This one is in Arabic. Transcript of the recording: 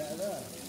هذا